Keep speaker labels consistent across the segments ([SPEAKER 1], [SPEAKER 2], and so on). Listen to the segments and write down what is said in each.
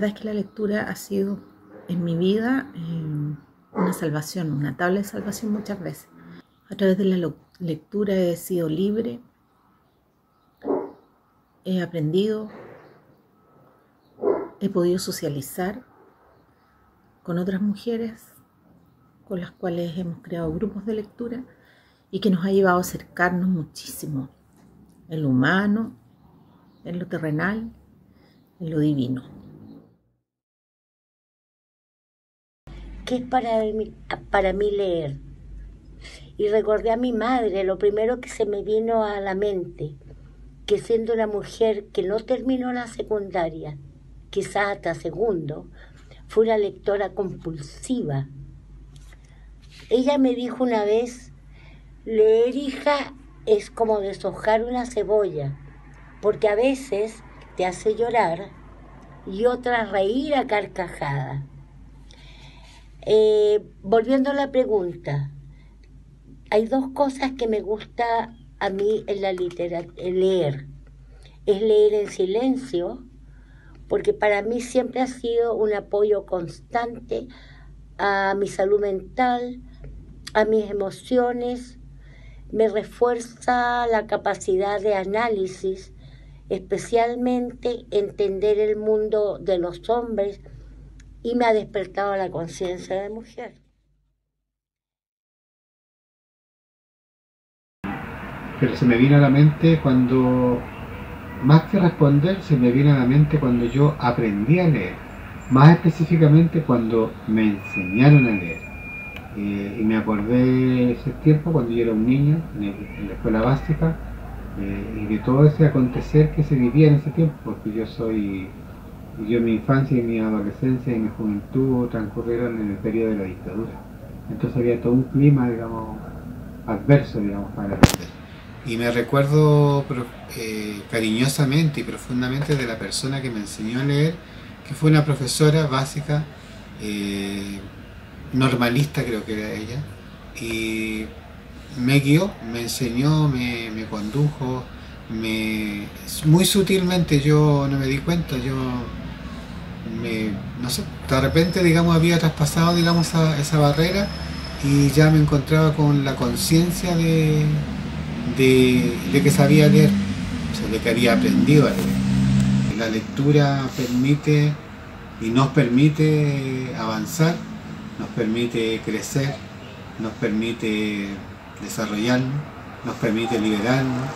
[SPEAKER 1] Verdad es que la lectura ha sido en mi vida eh, una salvación, una tabla de salvación muchas veces. A través de la lectura he sido libre, he aprendido, he podido socializar con otras mujeres con las cuales hemos creado grupos de lectura y que nos ha llevado a acercarnos muchísimo en lo humano, en lo terrenal, en lo divino.
[SPEAKER 2] ¿Qué es para mí, para mí leer? Y recordé a mi madre, lo primero que se me vino a la mente, que siendo una mujer que no terminó la secundaria, quizás hasta segundo, fue una lectora compulsiva. Ella me dijo una vez, leer hija es como deshojar una cebolla, porque a veces te hace llorar y otras reír a carcajada. Eh, volviendo a la pregunta, hay dos cosas que me gusta a mí en la literatura, leer. Es leer en silencio, porque para mí siempre ha sido un apoyo constante a mi salud mental, a mis emociones, me refuerza la capacidad de análisis, especialmente entender el mundo de los hombres y me ha despertado la conciencia de mujer.
[SPEAKER 3] Pero se me viene a la mente cuando, más que responder, se me viene a la mente cuando yo aprendí a leer, más específicamente cuando me enseñaron a leer. Eh, y me acordé ese tiempo cuando yo era un niño en, la escuela básica eh, y de todo ese acontecer que se vivía en ese tiempo, porque yo soy yo mi infancia y mi adolescencia y mi juventud transcurrieron en el periodo de la dictadura. Entonces había todo un clima, digamos, adverso, digamos, para leer. Y me recuerdo eh, cariñosamente y profundamente de la persona que me enseñó a leer, que fue una profesora básica, eh, normalista creo que era ella, y me guió, me enseñó, me, me condujo, me, muy sutilmente yo no me di cuenta, yo me, no sé, de repente, digamos, había traspasado, digamos, esa, barrera y ya me encontraba con la conciencia de, de, que sabía leer, o sea, de que había aprendido a leer. La lectura permite y nos permite avanzar, nos permite crecer, nos permite desarrollarnos, nos permite liberarnos,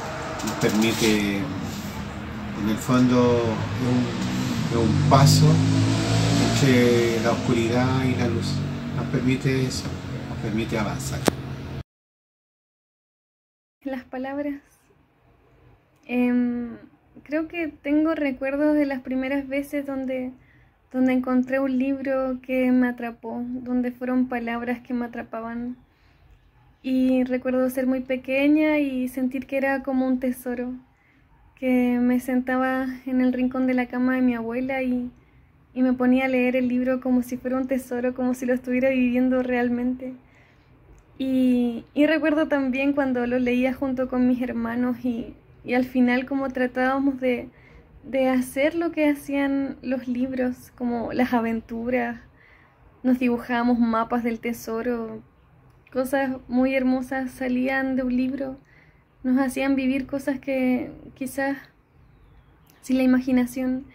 [SPEAKER 3] nos permite, en el fondo, un paso entre la oscuridad y la luz. Nos permite eso, nos permite avanzar.
[SPEAKER 4] Las palabras. Em, creo que tengo recuerdos de las primeras veces donde, donde encontré un libro que me atrapó, donde fueron palabras que me atrapaban. Y recuerdo ser muy pequeña y sentir que era como un tesoro que me sentaba en el rincón de la cama de mi abuela y, me ponía a leer el libro como si fuera un tesoro, como si lo estuviera viviendo realmente. Y, recuerdo también cuando lo leía junto con mis hermanos y, al final como tratábamos de, de hacer lo que hacían los libros, como las aventuras, nos dibujábamos mapas del tesoro, cosas muy hermosas salían de un libro nos hacían vivir cosas que quizás sin la imaginación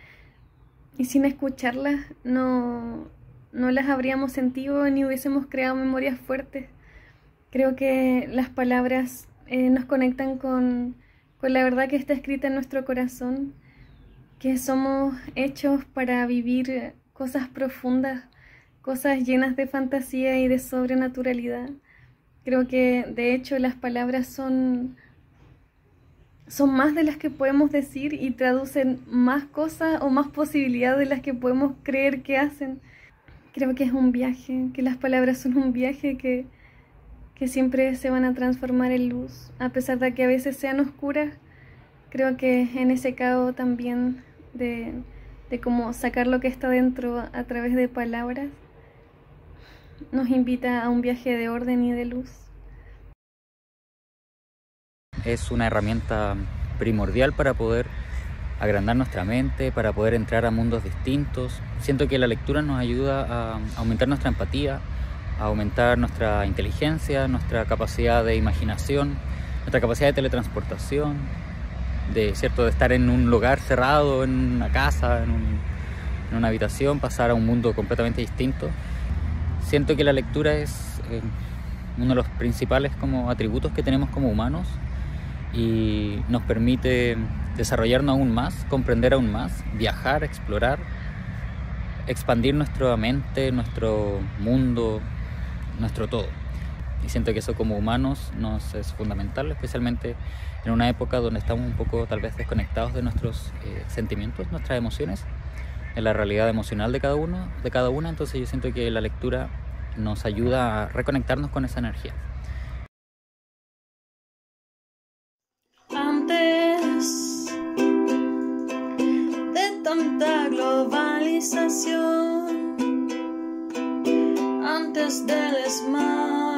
[SPEAKER 4] y sin escucharlas no, no las habríamos sentido ni hubiésemos creado memorias fuertes. Creo que las palabras eh, nos conectan con, con la verdad que está escrita en nuestro corazón, que somos hechos para vivir cosas profundas, cosas llenas de fantasía y de sobrenaturalidad. Creo que de hecho las palabras son son más de las que podemos decir y traducen más cosas o más posibilidades de las que podemos creer que hacen. Creo que es un viaje, que las palabras son un viaje que, que siempre se van a transformar en luz, a pesar de que a veces sean oscuras. Creo que en ese caso también de, de cómo sacar lo que está dentro a través de palabras nos invita a un viaje de orden y de luz
[SPEAKER 5] es una herramienta primordial para poder agrandar nuestra mente, para poder entrar a mundos distintos. Siento que la lectura nos ayuda a aumentar nuestra empatía, a aumentar nuestra inteligencia, nuestra capacidad de imaginación, nuestra capacidad de teletransportación, de, ¿cierto? de estar en un lugar cerrado, en una casa, en, una habitación, pasar a un mundo completamente distinto. Siento que la lectura es eh, uno de los principales como atributos que tenemos como humanos y nos permite desarrollarnos aún más, comprender aún más, viajar, explorar, expandir nuestra mente, nuestro mundo, nuestro todo. Y siento que eso como humanos nos es fundamental, especialmente en una época donde estamos un poco tal vez desconectados de nuestros eh, sentimientos, nuestras emociones, en la realidad emocional de cada uno, de cada una. Entonces yo siento que la lectura nos ayuda a reconectarnos con esa energía.
[SPEAKER 6] Antes de tanta globalización, antes del smartphone